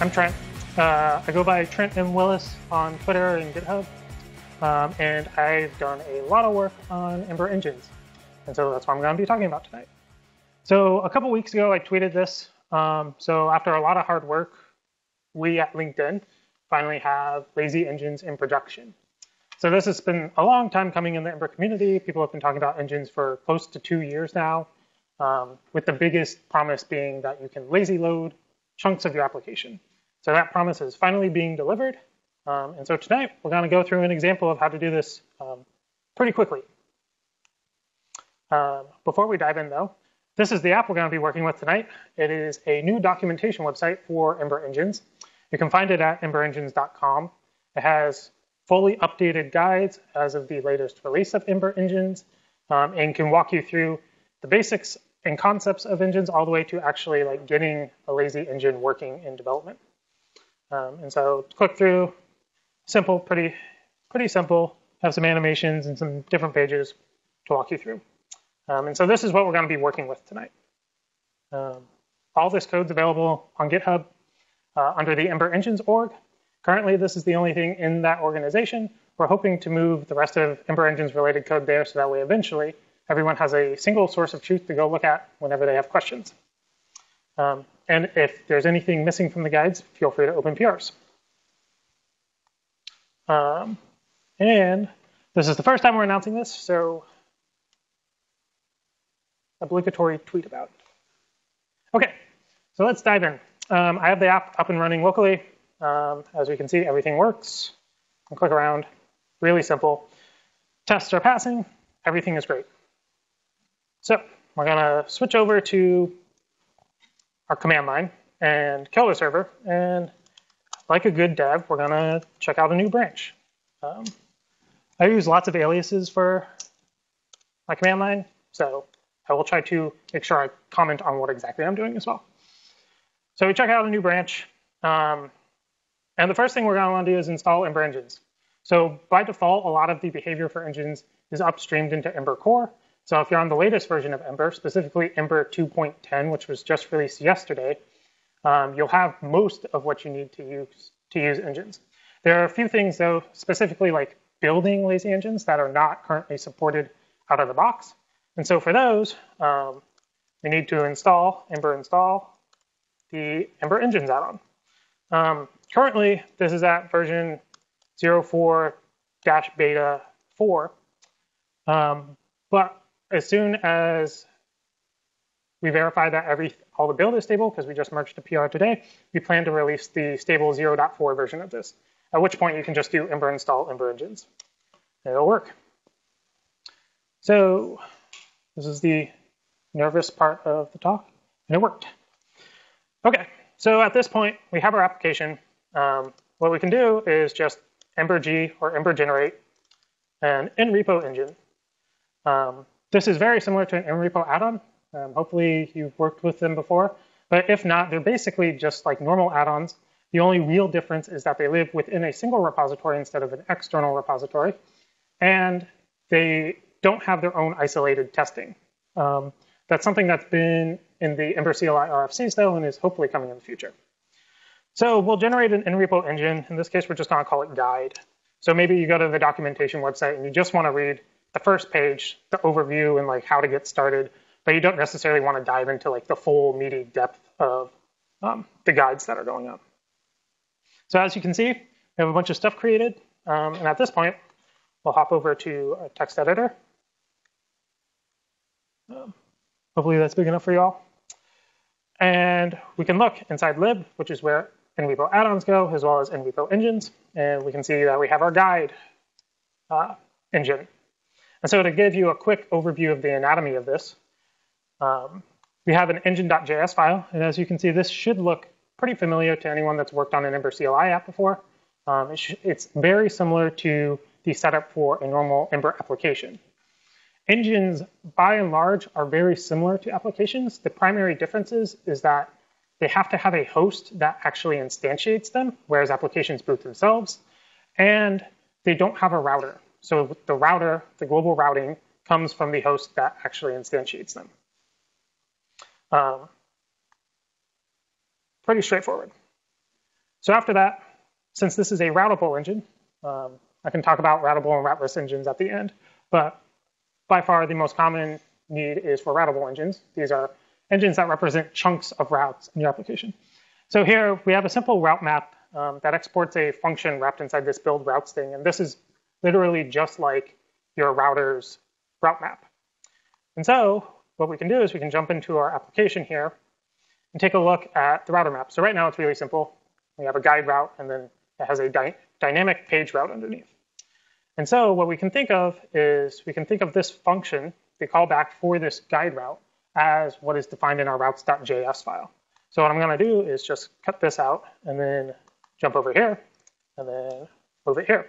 I'm Trent. Uh, I go by Trent M. Willis on Twitter and GitHub, um, and I've done a lot of work on Ember engines, and so that's what I'm going to be talking about tonight. So a couple weeks ago, I tweeted this. Um, so after a lot of hard work, we at LinkedIn finally have lazy engines in production. So this has been a long time coming in the Ember community. People have been talking about engines for close to two years now, um, with the biggest promise being that you can lazy load chunks of your application. So that promise is finally being delivered. Um, and so tonight we're going to go through an example of how to do this um, pretty quickly. Um, before we dive in though, this is the app we're going to be working with tonight. It is a new documentation website for Ember Engines. You can find it at emberengines.com. It has fully updated guides as of the latest release of Ember Engines um, and can walk you through the basics and concepts of engines all the way to actually like getting a lazy engine working in development. Um, and so click through, simple, pretty, pretty simple, have some animations and some different pages to walk you through. Um, and so this is what we're going to be working with tonight. Um, all this code's available on GitHub uh, under the Ember Engines org. Currently, this is the only thing in that organization. We're hoping to move the rest of Ember Engines related code there so that way eventually everyone has a single source of truth to go look at whenever they have questions. Um, and if there's anything missing from the guides, feel free to open PRs. Um, and this is the first time we're announcing this, so obligatory tweet about. It. Okay, so let's dive in. Um, I have the app up and running locally. Um, as we can see, everything works. Click around, really simple. Tests are passing, everything is great. So we're gonna switch over to our command line and kill the server. And like a good dev, we're gonna check out a new branch. Um, I use lots of aliases for my command line, so I will try to make sure I comment on what exactly I'm doing as well. So we check out a new branch. Um, and the first thing we're going to want to do is install Ember Engines. So by default, a lot of the behavior for engines is upstreamed into Ember Core. So if you're on the latest version of Ember, specifically Ember 2.10, which was just released yesterday, um, you'll have most of what you need to use to use engines. There are a few things, though, specifically like building lazy engines that are not currently supported out of the box. And so for those, um, we need to install Ember install the Ember Engines add-on. Um, currently, this is at version 04-beta 4. Um, but as soon as we verify that every all the build is stable, because we just merged to PR today, we plan to release the stable 0.4 version of this, at which point you can just do Ember install Ember Engines. It'll work. So this is the nervous part of the talk, and it worked. Okay, so at this point, we have our application. Um, what we can do is just Ember-G or Ember generate an in-repo engine. Um, this is very similar to an in-repo add-on. Um, hopefully you've worked with them before, but if not, they're basically just like normal add-ons. The only real difference is that they live within a single repository instead of an external repository, and they don't have their own isolated testing. Um, that's something that's been in the Ember CLI RFCs though, and is hopefully coming in the future. So we'll generate an in-repo engine. In this case, we're just gonna call it guide. So maybe you go to the documentation website and you just wanna read the first page, the overview and like how to get started, but you don't necessarily wanna dive into like the full meaty depth of um, the guides that are going up. So as you can see, we have a bunch of stuff created. Um, and at this point, we'll hop over to a text editor. Um, hopefully that's big enough for you all. And we can look inside lib, which is where in-repo add-ons go, as well as in-repo engines. And we can see that we have our guide uh, engine. And so to give you a quick overview of the anatomy of this, um, we have an engine.js file. And as you can see, this should look pretty familiar to anyone that's worked on an Ember CLI app before. Um, it it's very similar to the setup for a normal Ember application. Engines, by and large, are very similar to applications. The primary differences is that they have to have a host that actually instantiates them, whereas applications boot themselves, and they don't have a router. So the router, the global routing, comes from the host that actually instantiates them. Um, pretty straightforward. So after that, since this is a routable engine, um, I can talk about routable and routeless engines at the end, but by far the most common need is for routable engines. These are engines that represent chunks of routes in your application. So here we have a simple route map um, that exports a function wrapped inside this build routes thing. And this is literally just like your router's route map. And so what we can do is we can jump into our application here and take a look at the router map. So right now it's really simple. We have a guide route and then it has a dy dynamic page route underneath. And so what we can think of is we can think of this function, the callback for this guide route, as what is defined in our routes.js file. So what I'm going to do is just cut this out and then jump over here and then move it here.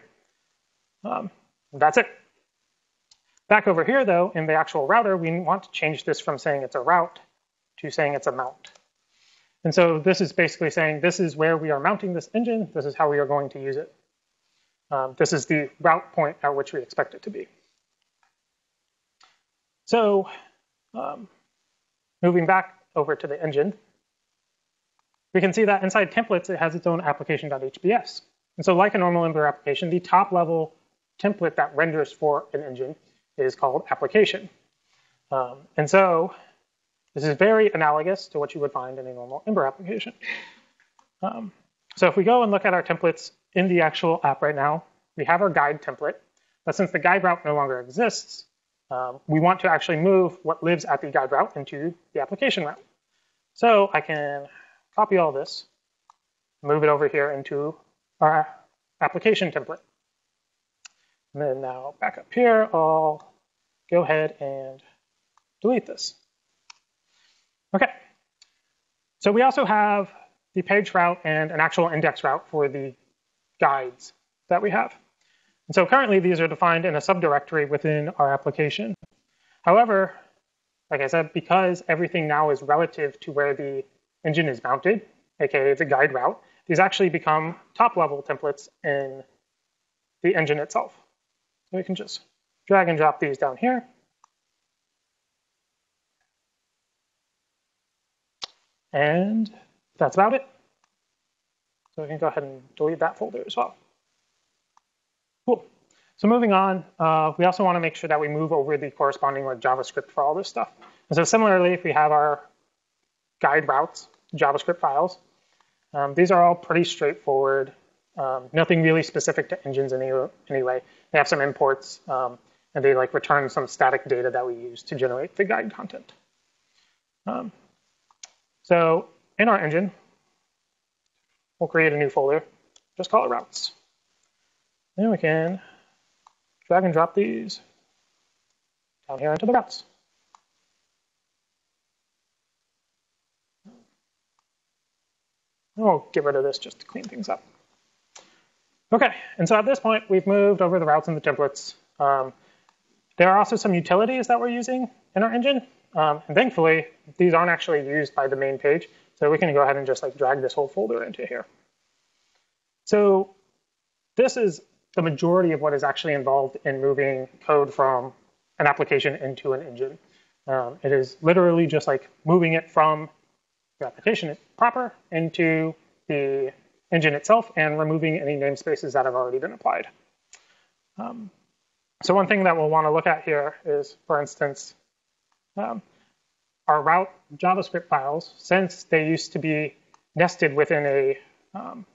Um, that's it. Back over here, though, in the actual router, we want to change this from saying it's a route to saying it's a mount. And so this is basically saying this is where we are mounting this engine. This is how we are going to use it. Um, this is the route point at which we expect it to be. So um, moving back over to the engine, we can see that inside templates, it has its own application.hbs. And so like a normal Ember application, the top level template that renders for an engine is called application. Um, and so this is very analogous to what you would find in a normal Ember application. Um, so if we go and look at our templates in the actual app right now, we have our guide template. But since the guide route no longer exists, um, we want to actually move what lives at the guide route into the application route. So I can copy all this, move it over here into our application template. And then now back up here, I'll go ahead and delete this. Okay, so we also have the page route and an actual index route for the guides that we have. And so currently these are defined in a subdirectory within our application. However, like I said, because everything now is relative to where the engine is mounted, aka the guide route, these actually become top-level templates in the engine itself. We can just drag and drop these down here. And that's about it. So we can go ahead and delete that folder as well. Cool. So moving on, uh, we also want to make sure that we move over the corresponding like JavaScript for all this stuff. And so similarly, if we have our guide routes, JavaScript files. Um, these are all pretty straightforward. Um, nothing really specific to engines any, anyway. They have some imports, um, and they like return some static data that we use to generate the guide content. Um, so in our engine, we'll create a new folder. Just call it routes. Then we can drag and drop these down here into the routes. We'll get rid of this just to clean things up. Okay, and so at this point, we've moved over the routes and the templates. Um, there are also some utilities that we're using in our engine. Um, and thankfully, these aren't actually used by the main page. So we can go ahead and just like drag this whole folder into here. So this is the majority of what is actually involved in moving code from an application into an engine. Um, it is literally just like moving it from the application proper into the engine itself and removing any namespaces that have already been applied. Um, so one thing that we'll want to look at here is, for instance, um, our route JavaScript files, since they used to be nested within a um,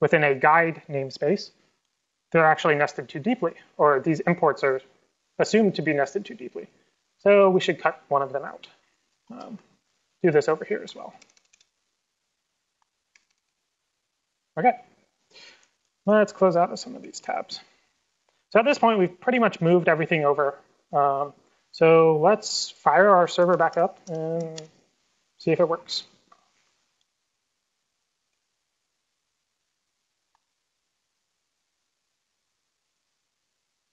within a guide namespace, they're actually nested too deeply, or these imports are assumed to be nested too deeply. So we should cut one of them out. Um, do this over here as well. Okay, let's close out of some of these tabs. So at this point, we've pretty much moved everything over. Um, so let's fire our server back up and see if it works.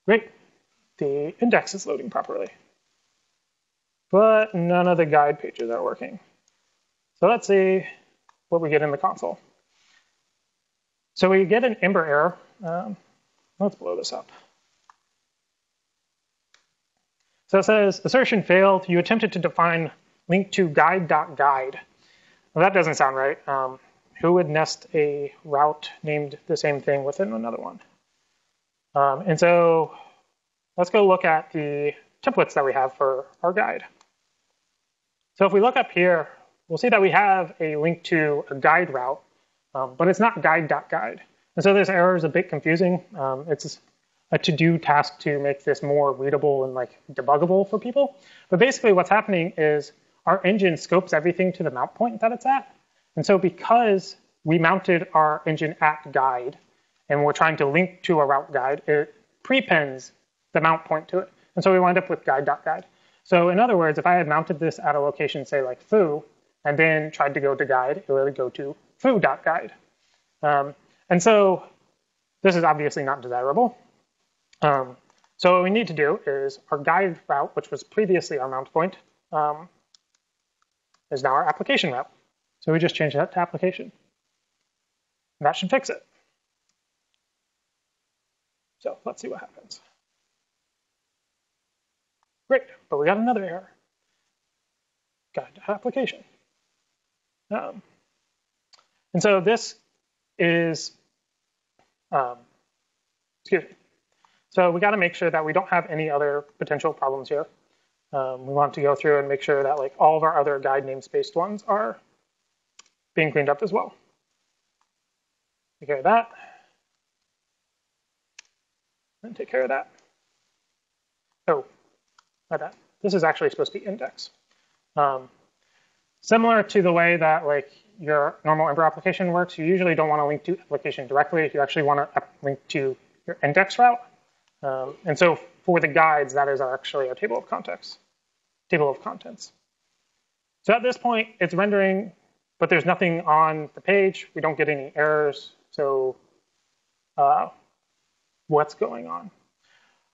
Great, the index is loading properly but none of the guide pages are working. So let's see what we get in the console. So we get an Ember error. Um, let's blow this up. So it says, assertion failed. You attempted to define link to guide.guide. Well, that doesn't sound right. Um, who would nest a route named the same thing within another one? Um, and so let's go look at the templates that we have for our guide. So if we look up here, we'll see that we have a link to a guide route, um, but it's not guide.guide. .guide. And so this error is a bit confusing. Um, it's a to-do task to make this more readable and like debuggable for people. But basically what's happening is our engine scopes everything to the mount point that it's at. And so because we mounted our engine at guide and we're trying to link to a route guide, it prepends the mount point to it. And so we wind up with guide.guide. .guide. So in other words, if I had mounted this at a location, say like foo, and then tried to go to guide, it would go to foo.guide. Um, and so this is obviously not desirable. Um, so what we need to do is our guide route, which was previously our mount point, um, is now our application route. So we just change that to application. And that should fix it. So let's see what happens. Great, but we got another error. Guide application. Um, and so this is, um, excuse me. So we got to make sure that we don't have any other potential problems here. Um, we want to go through and make sure that like all of our other guide namespace ones are being cleaned up as well. Take care of that. And take care of that. Oh, not that. This is actually supposed to be index. Um, similar to the way that like your normal Ember application works, you usually don't want to link to application directly. You actually want to link to your index route. Um, and so for the guides, that is actually a table of contents. Table of contents. So at this point, it's rendering, but there's nothing on the page. We don't get any errors. So uh, what's going on?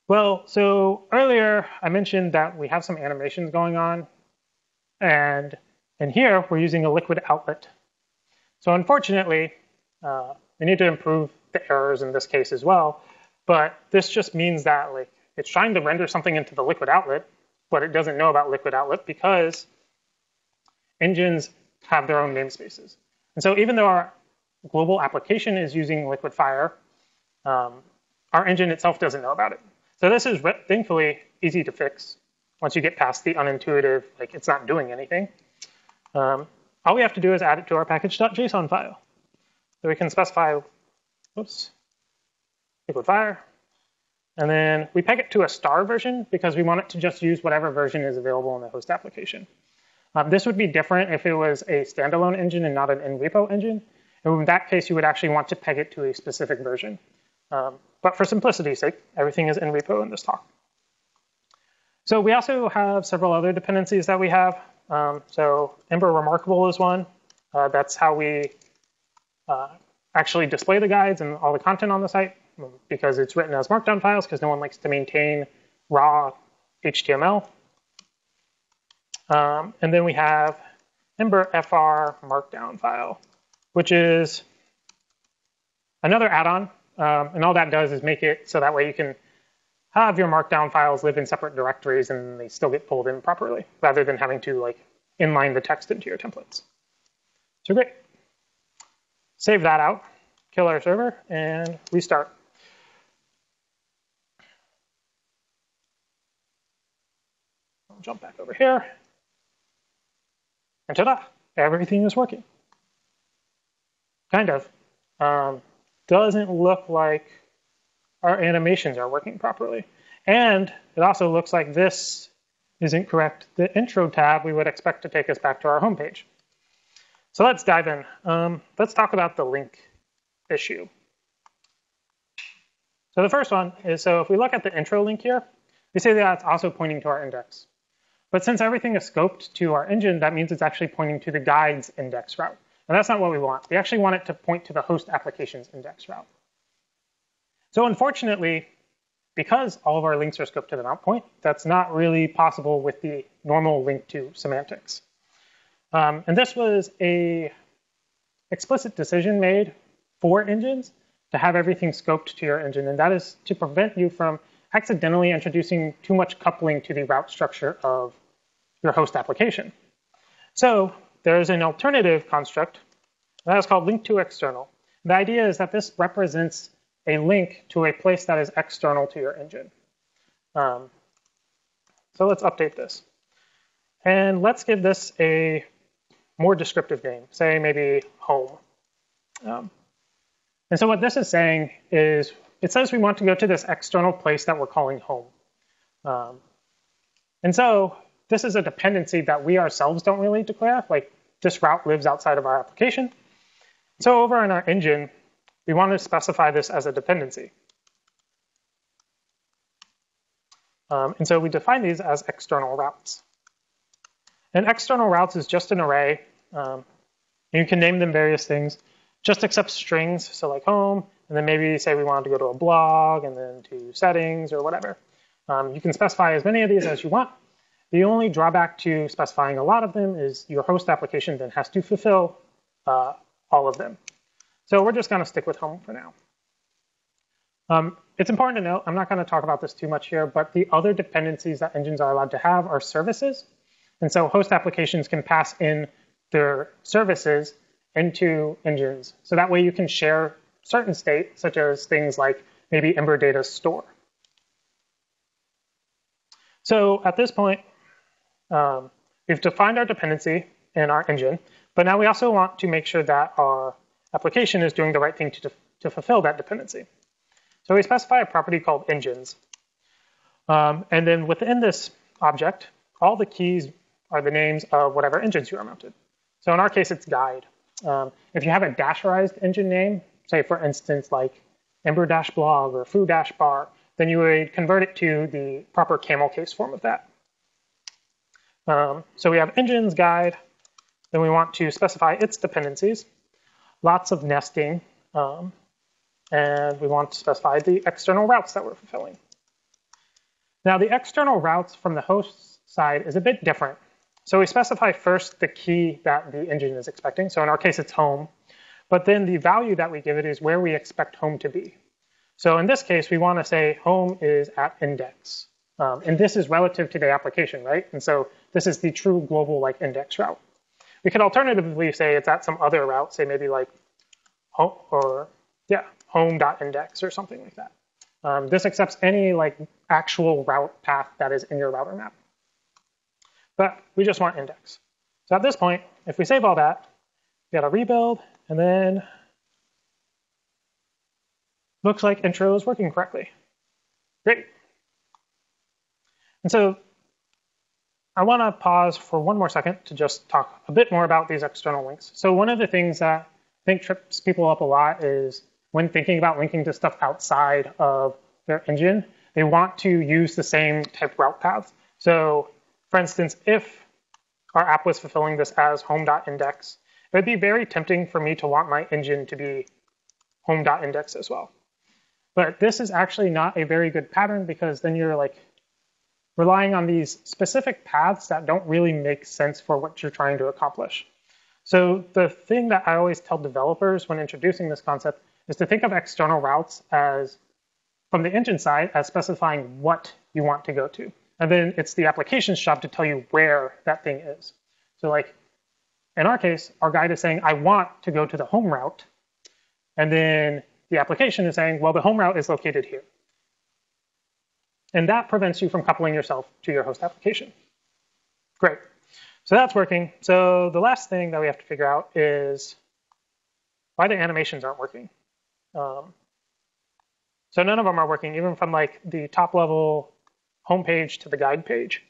Well, so earlier I mentioned that we have some animations going on. And in here, we're using a liquid outlet. So unfortunately, uh, we need to improve the errors in this case as well. But this just means that like it's trying to render something into the liquid outlet, but it doesn't know about liquid outlet because engines have their own namespaces. And so even though our global application is using liquid fire, um, our engine itself doesn't know about it. So this is thankfully easy to fix once you get past the unintuitive, like it's not doing anything. Um, all we have to do is add it to our package.json file. So we can specify, oops, liquid fire. And then we peg it to a star version because we want it to just use whatever version is available in the host application. Um, this would be different if it was a standalone engine and not an in-repo engine. And in that case, you would actually want to peg it to a specific version. Um, but for simplicity's sake, everything is in repo in this talk. So we also have several other dependencies that we have. Um, so Ember Remarkable is one. Uh, that's how we uh, actually display the guides and all the content on the site because it's written as markdown files because no one likes to maintain raw HTML. Um, and then we have Ember FR markdown file, which is another add-on. Um, and all that does is make it so that way you can have your markdown files live in separate directories and they still get pulled in properly, rather than having to like inline the text into your templates. So great. Save that out, kill our server, and restart. I'll jump back over here. And ta-da, everything is working. Kind of. Um, doesn't look like our animations are working properly. And it also looks like this isn't correct. The intro tab we would expect to take us back to our homepage. So let's dive in. Um, let's talk about the link issue. So the first one is, so if we look at the intro link here, we say that it's also pointing to our index. But since everything is scoped to our engine, that means it's actually pointing to the guide's index route. And that's not what we want. We actually want it to point to the host application's index route. So unfortunately, because all of our links are scoped to the mount point, that's not really possible with the normal link to semantics. Um, and this was a explicit decision made for engines to have everything scoped to your engine, and that is to prevent you from accidentally introducing too much coupling to the route structure of your host application. So there's an alternative construct that is called link to external. The idea is that this represents a link to a place that is external to your engine. Um, so let's update this. And let's give this a more descriptive name, say maybe home. Um, and so what this is saying is it says we want to go to this external place that we're calling home. Um, and so this is a dependency that we ourselves don't really declare, like this route lives outside of our application. So over in our engine, we want to specify this as a dependency. Um, and so we define these as external routes. And external routes is just an array. Um, you can name them various things, just accept strings, so like home, and then maybe say we wanted to go to a blog and then to settings or whatever. Um, you can specify as many of these as you want. The only drawback to specifying a lot of them is your host application then has to fulfill uh, all of them. So we're just going to stick with home for now. Um, it's important to note, I'm not going to talk about this too much here, but the other dependencies that engines are allowed to have are services. And so host applications can pass in their services into engines. So that way you can share certain state, such as things like maybe Ember Data Store. So at this point, um, we've defined our dependency in our engine, but now we also want to make sure that our application is doing the right thing to, to fulfill that dependency. So we specify a property called engines. Um, and then within this object, all the keys are the names of whatever engines you are mounted. So in our case, it's guide. Um, if you have a dasherized engine name, say for instance like ember-blog or foo-bar, then you would convert it to the proper camel case form of that. Um, so we have engines guide, then we want to specify its dependencies, lots of nesting, um, and we want to specify the external routes that we're fulfilling. Now the external routes from the host side is a bit different. So we specify first the key that the engine is expecting. So in our case, it's home. But then the value that we give it is where we expect home to be. So in this case, we want to say home is at index. Um, and this is relative to the application, right? And so this is the true global like index route. We could alternatively say it's at some other route, say maybe like home or yeah, home.index or something like that. Um, this accepts any like actual route path that is in your router map. But we just want index. So at this point, if we save all that, we got to rebuild, and then looks like intro is working correctly. Great. And so I want to pause for one more second to just talk a bit more about these external links. So one of the things that I think trips people up a lot is when thinking about linking to stuff outside of their engine, they want to use the same type route paths. So for instance, if our app was fulfilling this as home.index, it would be very tempting for me to want my engine to be home.index as well. But this is actually not a very good pattern because then you're like relying on these specific paths that don't really make sense for what you're trying to accomplish. So the thing that I always tell developers when introducing this concept is to think of external routes as, from the engine side, as specifying what you want to go to. And then it's the application's job to tell you where that thing is. So like in our case, our guide is saying, I want to go to the home route. And then the application is saying, well, the home route is located here. And that prevents you from coupling yourself to your host application. Great. So that's working. So the last thing that we have to figure out is why the animations aren't working. Um, so none of them are working, even from like the top level homepage to the guide page.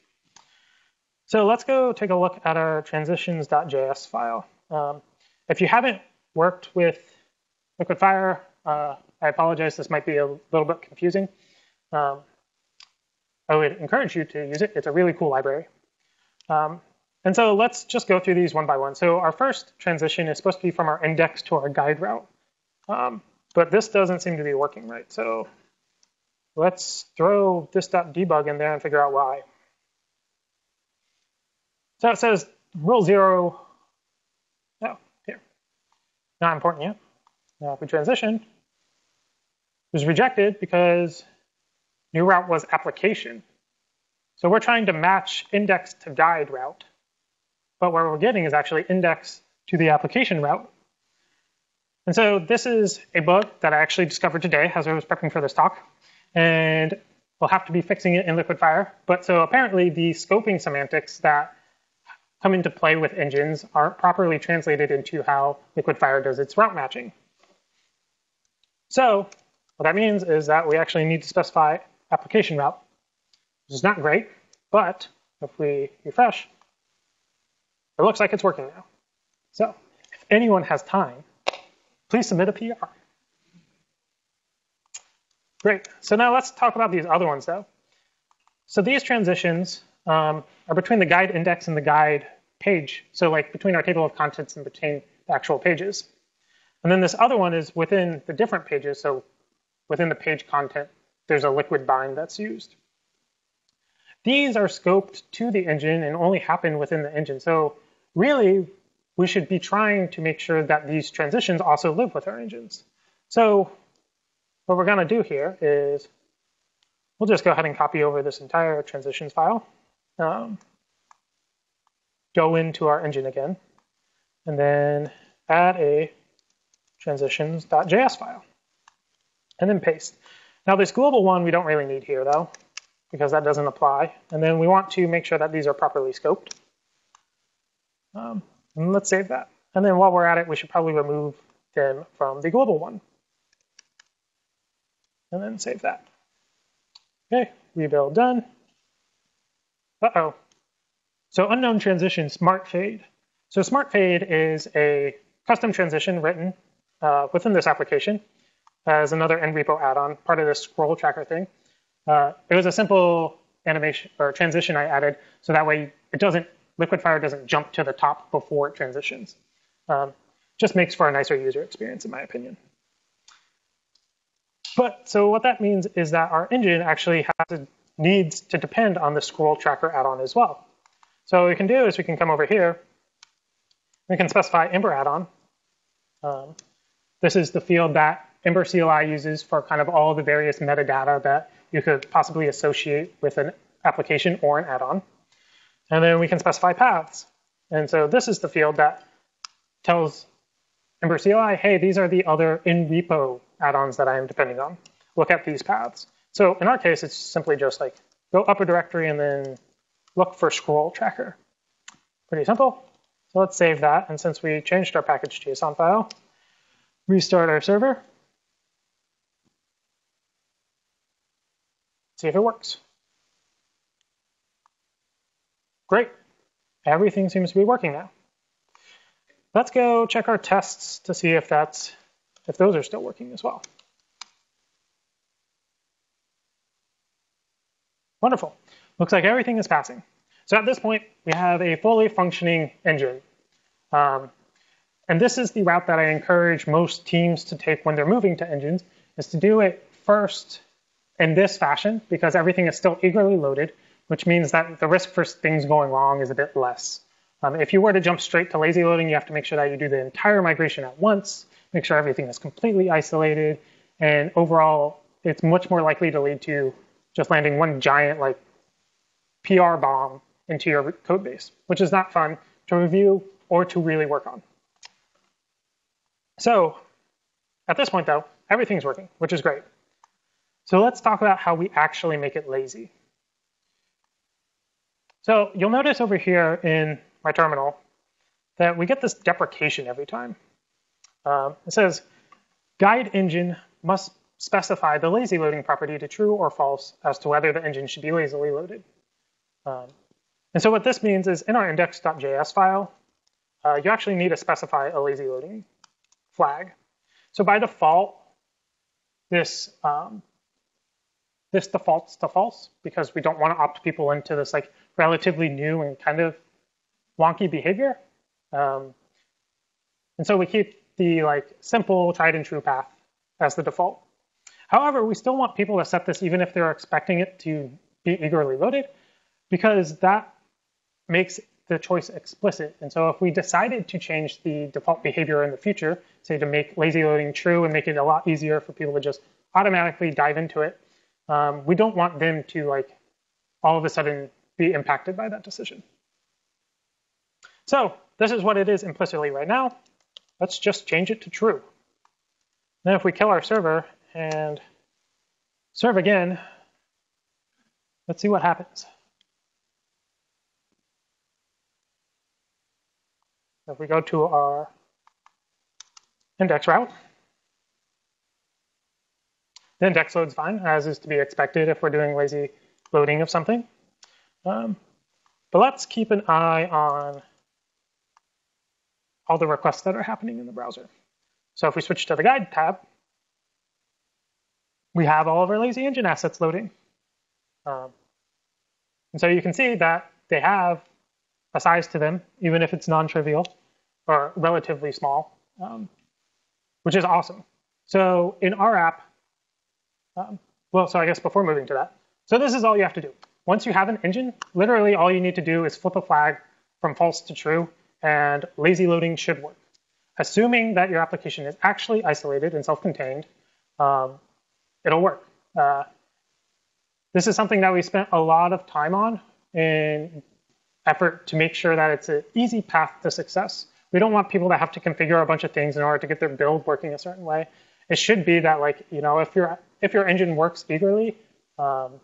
So let's go take a look at our transitions.js file. Um, if you haven't worked with Liquidfire, uh, I apologize, this might be a little bit confusing. Um, I would encourage you to use it. It's a really cool library. Um, and so let's just go through these one by one. So our first transition is supposed to be from our index to our guide route. Um, but this doesn't seem to be working right. So let's throw this.debug in there and figure out why. So it says rule zero, oh, here, not important yet. Now if we transition, it was rejected because new route was application. So we're trying to match index to guide route. But what we're getting is actually index to the application route. And so this is a bug that I actually discovered today as I was prepping for this talk. And we'll have to be fixing it in Liquidfire. But so apparently the scoping semantics that come into play with engines aren't properly translated into how Liquidfire does its route matching. So what that means is that we actually need to specify application route, which is not great, but if we refresh, it looks like it's working now. So if anyone has time, please submit a PR. Great. So now let's talk about these other ones, though. So these transitions um, are between the guide index and the guide page. So like between our table of contents and between the actual pages. And then this other one is within the different pages. So within the page content, there's a liquid bind that's used. These are scoped to the engine and only happen within the engine. So really, we should be trying to make sure that these transitions also live with our engines. So what we're going to do here is we'll just go ahead and copy over this entire transitions file, um, go into our engine again, and then add a transitions.js file, and then paste. Now this global one we don't really need here though, because that doesn't apply. And then we want to make sure that these are properly scoped. Um, and let's save that. And then while we're at it, we should probably remove them from the global one and then save that. Okay, rebuild done. Uh-oh. So unknown transition, smart fade. So smart fade is a custom transition written uh, within this application as another in-repo add-on, part of this scroll tracker thing. Uh, it was a simple animation or transition I added, so that way it doesn't Liquidfire doesn't jump to the top before it transitions. Um, just makes for a nicer user experience, in my opinion. But so what that means is that our engine actually has needs to depend on the scroll tracker add-on as well. So what we can do is we can come over here. We can specify Ember add-on. Um, this is the field that Ember CLI uses for kind of all the various metadata that you could possibly associate with an application or an add-on. And then we can specify paths. And so this is the field that tells Ember CLI, hey, these are the other in repo add-ons that I am depending on. Look at these paths. So in our case, it's simply just like go up a directory and then look for scroll tracker. Pretty simple. So let's save that. And since we changed our package JSON file, restart our server. See if it works. Great. Everything seems to be working now. Let's go check our tests to see if that's if those are still working as well. Wonderful. Looks like everything is passing. So at this point, we have a fully functioning engine. Um, and this is the route that I encourage most teams to take when they're moving to engines, is to do it first in this fashion, because everything is still eagerly loaded, which means that the risk for things going wrong is a bit less. Um, if you were to jump straight to lazy loading, you have to make sure that you do the entire migration at once, make sure everything is completely isolated, and overall, it's much more likely to lead to just landing one giant like PR bomb into your code base, which is not fun to review or to really work on. So at this point, though, everything's working, which is great. So let's talk about how we actually make it lazy. So you'll notice over here in my terminal that we get this deprecation every time. Um, it says guide engine must specify the lazy loading property to true or false as to whether the engine should be lazily loaded. Um, and so what this means is in our index.js file, uh, you actually need to specify a lazy loading flag. So by default, this um, this defaults to false because we don't want to opt people into this like relatively new and kind of wonky behavior. Um, and so we keep the like simple tried and true path as the default. However, we still want people to set this even if they're expecting it to be eagerly loaded, because that makes the choice explicit. And so if we decided to change the default behavior in the future, say to make lazy loading true and make it a lot easier for people to just automatically dive into it, um, we don't want them to like all of a sudden be impacted by that decision. So this is what it is implicitly right now. Let's just change it to true. Then if we kill our server and serve again, let's see what happens. If we go to our index route, the index load's fine, as is to be expected if we're doing lazy loading of something. Um, but let's keep an eye on all the requests that are happening in the browser. So if we switch to the guide tab, we have all of our lazy engine assets loading. Um, and so you can see that they have a size to them, even if it's non-trivial or relatively small, um, which is awesome. So in our app, um, well, so I guess before moving to that, so this is all you have to do. Once you have an engine, literally all you need to do is flip a flag from false to true, and lazy loading should work. Assuming that your application is actually isolated and self-contained, um, it'll work. Uh, this is something that we spent a lot of time on in effort to make sure that it's an easy path to success. We don't want people to have to configure a bunch of things in order to get their build working a certain way. It should be that like, you know, if your if your engine works eagerly, um,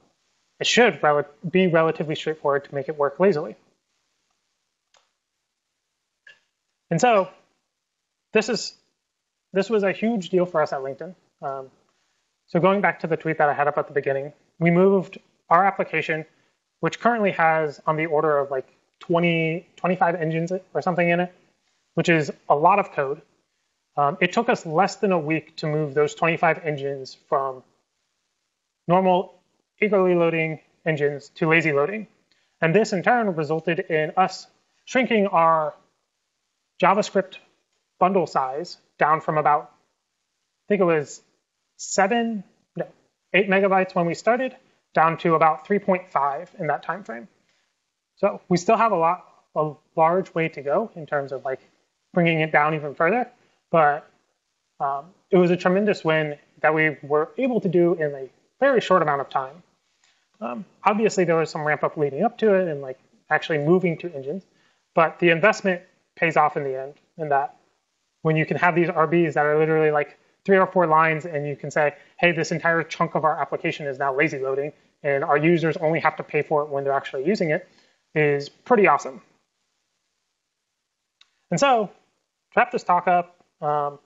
it should rel be relatively straightforward to make it work lazily. And so this is this was a huge deal for us at LinkedIn. Um, so going back to the tweet that I had up at the beginning, we moved our application, which currently has on the order of like 20, 25 engines or something in it, which is a lot of code. Um, it took us less than a week to move those 25 engines from normal eagerly loading engines to lazy loading. And this in turn resulted in us shrinking our JavaScript bundle size down from about, I think it was seven, no, eight megabytes when we started, down to about 3.5 in that time frame. So we still have a lot, a large way to go in terms of like bringing it down even further, but um, it was a tremendous win that we were able to do in a very short amount of time. Um, obviously, there was some ramp up leading up to it and like actually moving to engines, but the investment pays off in the end. In that, when you can have these RBs that are literally like three or four lines, and you can say, "Hey, this entire chunk of our application is now lazy loading, and our users only have to pay for it when they're actually using it," is pretty awesome. And so, to wrap this talk up, um,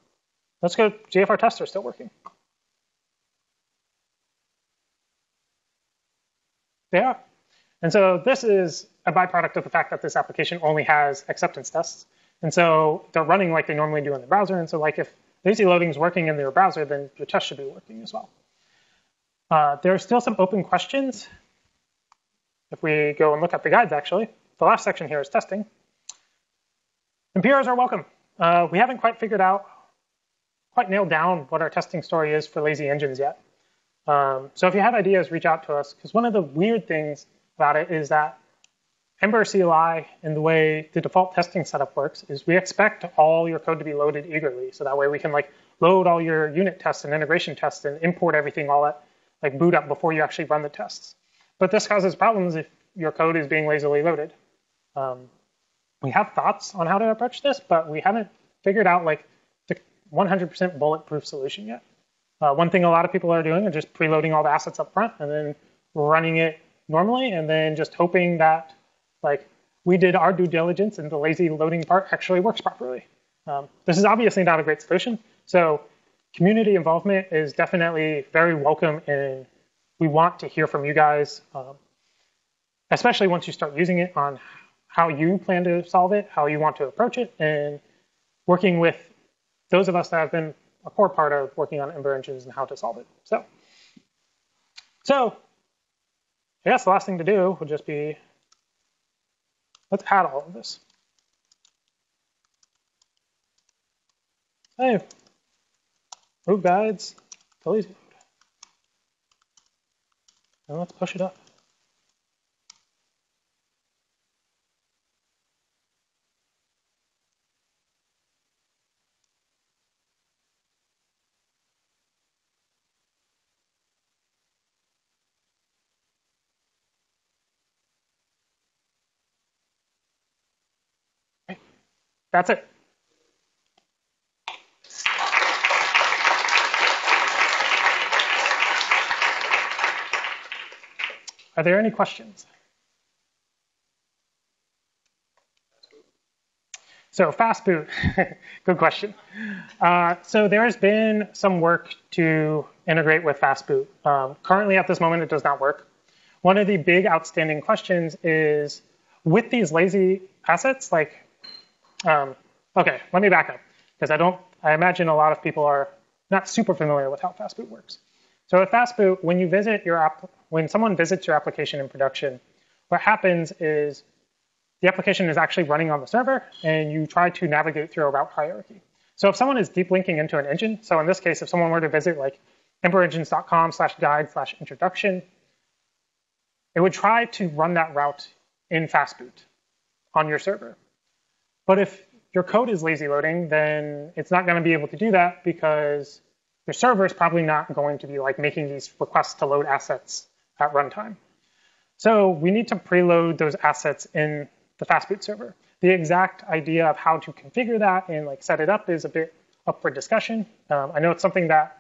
let's go. GFR tester still working. They are. And so this is a byproduct of the fact that this application only has acceptance tests. And so they're running like they normally do in the browser. And so like if lazy loading is working in your browser, then your test should be working as well. Uh, there are still some open questions. If we go and look at the guides, actually, the last section here is testing. And PRs are welcome. Uh, we haven't quite figured out, quite nailed down what our testing story is for lazy engines yet. Um, so if you have ideas, reach out to us. Because one of the weird things about it is that Ember CLI and the way the default testing setup works is we expect all your code to be loaded eagerly. So that way we can like load all your unit tests and integration tests and import everything all at like boot up before you actually run the tests. But this causes problems if your code is being lazily loaded. Um, we have thoughts on how to approach this, but we haven't figured out like the 100% bulletproof solution yet. Uh, one thing a lot of people are doing is just preloading all the assets up front and then running it normally, and then just hoping that like we did our due diligence and the lazy loading part actually works properly. Um, this is obviously not a great solution. So community involvement is definitely very welcome, and we want to hear from you guys, um, especially once you start using it on how you plan to solve it, how you want to approach it, and working with those of us that have been a core part of working on Ember engines and how to solve it. So, so I guess the last thing to do would just be, let's add all of this. Hey, move guides mode. And let's push it up. That's it. Are there any questions? So FastBoot, good question. Uh, so there has been some work to integrate with FastBoot. Um, currently at this moment, it does not work. One of the big outstanding questions is, with these lazy assets, like um, okay, let me back up because I don't, I imagine a lot of people are not super familiar with how fastboot works. So with fastboot, when you visit your app, when someone visits your application in production, what happens is the application is actually running on the server, and you try to navigate through a route hierarchy. So if someone is deep linking into an engine, so in this case, if someone were to visit like ember-engines.com slash guide slash introduction, it would try to run that route in fastboot on your server. But if your code is lazy loading, then it's not going to be able to do that because your server is probably not going to be like making these requests to load assets at runtime. So we need to preload those assets in the fastboot server. The exact idea of how to configure that and like set it up is a bit up for discussion. Um, I know it's something that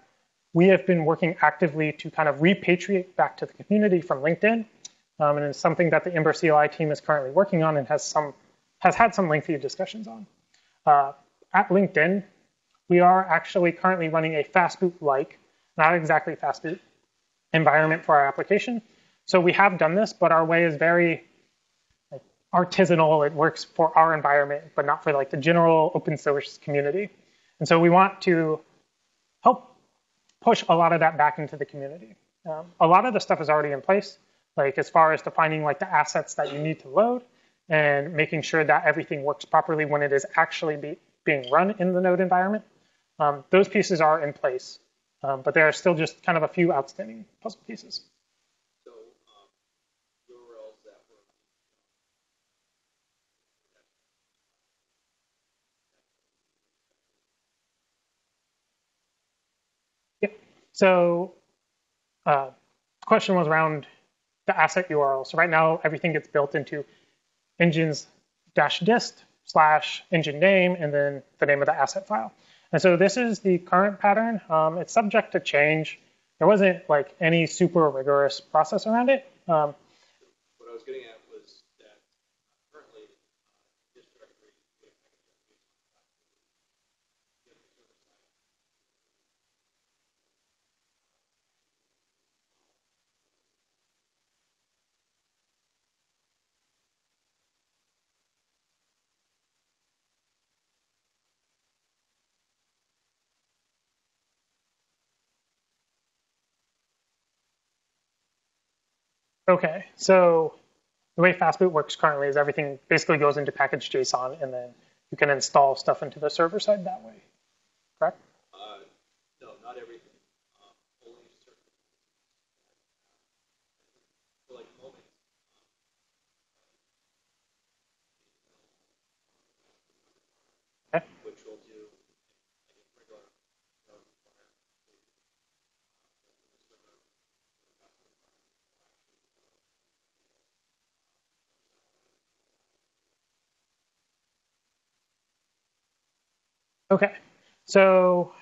we have been working actively to kind of repatriate back to the community from LinkedIn, um, and it's something that the Ember CLI team is currently working on and has some has had some lengthy discussions on. Uh, at LinkedIn, we are actually currently running a fastboot-like, not exactly fastboot, environment for our application. So we have done this, but our way is very artisanal. It works for our environment, but not for like the general open source community. And so we want to help push a lot of that back into the community. Um, a lot of the stuff is already in place, like as far as defining like the assets that you need to load and making sure that everything works properly when it is actually be, being run in the node environment. Um, those pieces are in place, um, but there are still just kind of a few outstanding puzzle pieces. So uh, the question was around the asset URL. So right now, everything gets built into engines dash dist slash engine name and then the name of the asset file. And so this is the current pattern. Um, it's subject to change. There wasn't like any super rigorous process around it. Um, what I was getting at Okay, so the way Fastboot works currently is everything basically goes into package JSON, and then you can install stuff into the server side that way, correct? Uh, no, not everything. Um, only certain. So like moments. Okay. Okay, so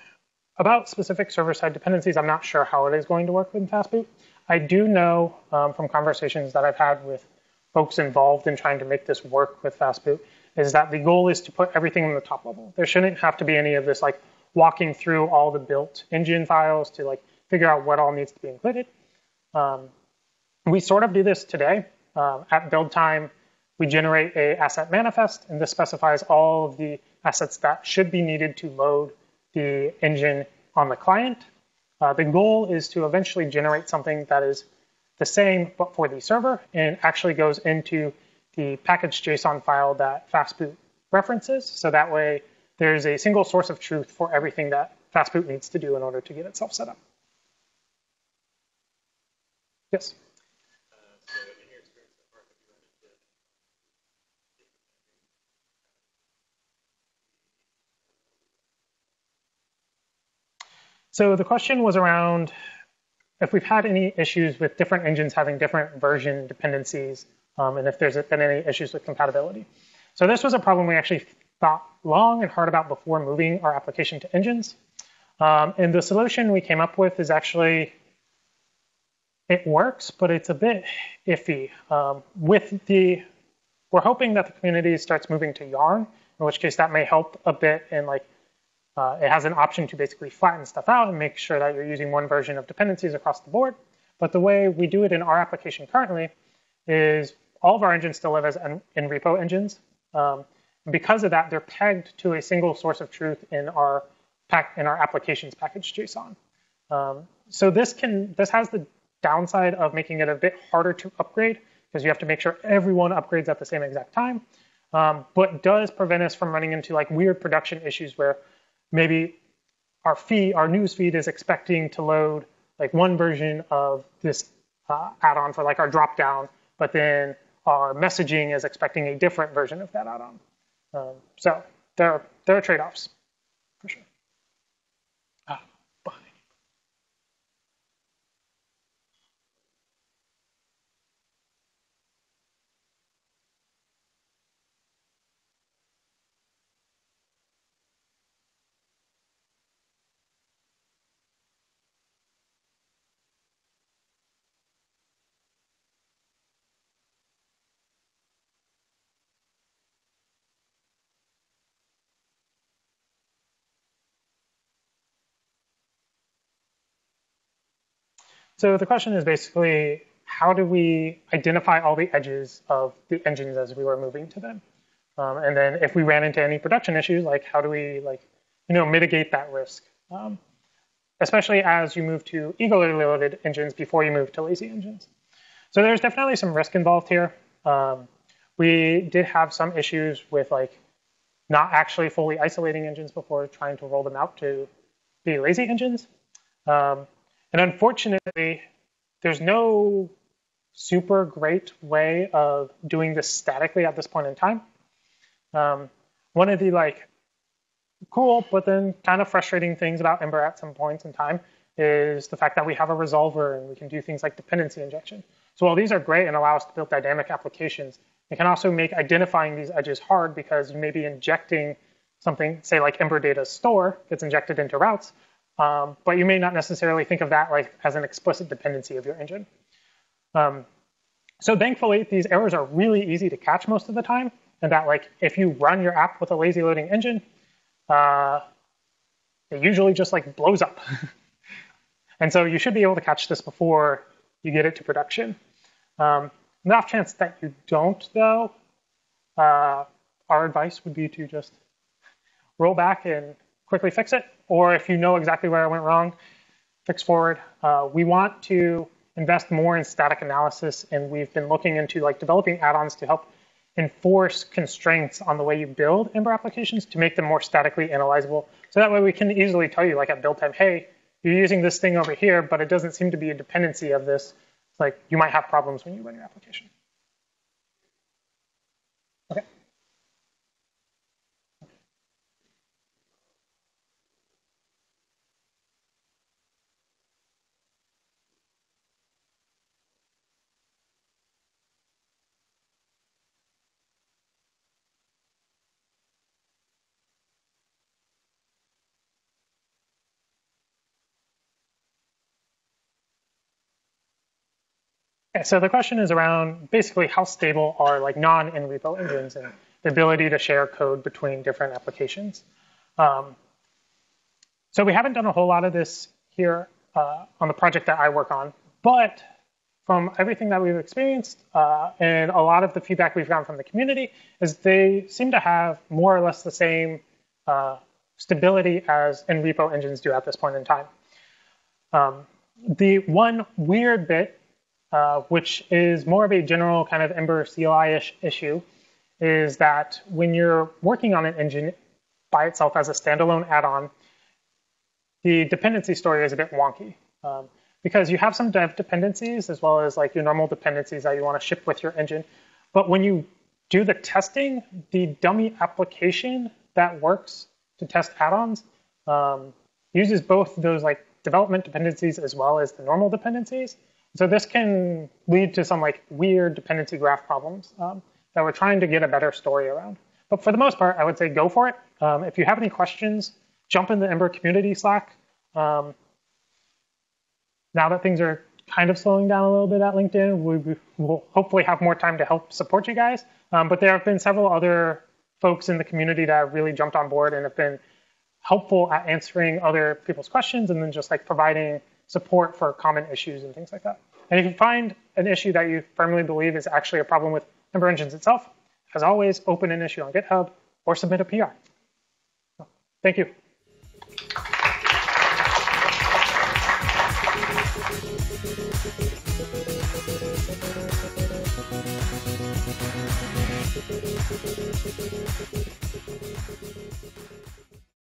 about specific server-side dependencies, I'm not sure how it is going to work with Fastboot. I do know um, from conversations that I've had with folks involved in trying to make this work with Fastboot is that the goal is to put everything in the top level. There shouldn't have to be any of this like walking through all the built engine files to like figure out what all needs to be included. Um, we sort of do this today. Um, at build time, we generate a asset manifest, and this specifies all of the assets that should be needed to load the engine on the client. Uh, the goal is to eventually generate something that is the same but for the server and actually goes into the package JSON file that Fastboot references. So that way there's a single source of truth for everything that Fastboot needs to do in order to get itself set up. Yes? So the question was around if we've had any issues with different engines having different version dependencies, um, and if there's been any issues with compatibility. So this was a problem we actually thought long and hard about before moving our application to engines. Um, and the solution we came up with is actually it works, but it's a bit iffy. Um, with the, we're hoping that the community starts moving to Yarn, in which case that may help a bit in like, uh, it has an option to basically flatten stuff out and make sure that you're using one version of dependencies across the board. But the way we do it in our application currently is all of our engines still live as in-repo engines. Um, because of that, they're pegged to a single source of truth in our pack in our applications package JSON. Um, so this can this has the downside of making it a bit harder to upgrade because you have to make sure everyone upgrades at the same exact time. Um, but does prevent us from running into like weird production issues where maybe our feed, our news feed is expecting to load like one version of this uh, add-on for like our drop-down, but then our messaging is expecting a different version of that add-on. Um, so there, are, there are trade-offs So the question is basically, how do we identify all the edges of the engines as we were moving to them? Um, and then if we ran into any production issues, like how do we like, you know, mitigate that risk? Um, especially as you move to eagerly loaded engines before you move to lazy engines. So there's definitely some risk involved here. Um, we did have some issues with like not actually fully isolating engines before trying to roll them out to be lazy engines. Um, and unfortunately, there's no super great way of doing this statically at this point in time. Um, one of the like cool, but then kind of frustrating things about Ember at some points in time is the fact that we have a resolver and we can do things like dependency injection. So while these are great and allow us to build dynamic applications, it can also make identifying these edges hard because you may be injecting something, say like Ember data store gets injected into routes, um, but you may not necessarily think of that like as an explicit dependency of your engine. Um, so thankfully, these errors are really easy to catch most of the time, and that like if you run your app with a lazy loading engine, uh, it usually just like blows up. and so you should be able to catch this before you get it to production. Um, the off chance that you don't, though, uh, our advice would be to just roll back and quickly fix it, or if you know exactly where I went wrong, fix forward. Uh, we want to invest more in static analysis, and we've been looking into like developing add-ons to help enforce constraints on the way you build Ember applications to make them more statically analyzable. So that way we can easily tell you like at build time, hey, you're using this thing over here, but it doesn't seem to be a dependency of this. Like you might have problems when you run your application. So the question is around basically how stable are like non-in-repo engines and the ability to share code between different applications. Um, so we haven't done a whole lot of this here uh, on the project that I work on, but from everything that we've experienced uh, and a lot of the feedback we've gotten from the community is they seem to have more or less the same uh, stability as in-repo engines do at this point in time. Um, the one weird bit uh, which is more of a general kind of Ember CLI-ish issue, is that when you're working on an engine by itself as a standalone add-on, the dependency story is a bit wonky. Um, because you have some dev dependencies as well as like your normal dependencies that you want to ship with your engine. But when you do the testing, the dummy application that works to test add-ons um, uses both those like development dependencies as well as the normal dependencies. So this can lead to some like weird dependency graph problems um, that we're trying to get a better story around. But for the most part, I would say go for it. Um, if you have any questions, jump in the Ember community Slack. Um, now that things are kind of slowing down a little bit at LinkedIn. We, will hopefully have more time to help support you guys. Um, but there have been several other folks in the community that have really jumped on board and have been helpful at answering other people's questions and then just like providing support for common issues and things like that. And if you find an issue that you firmly believe is actually a problem with Ember Engines itself, as always, open an issue on GitHub or submit a PR. Thank you.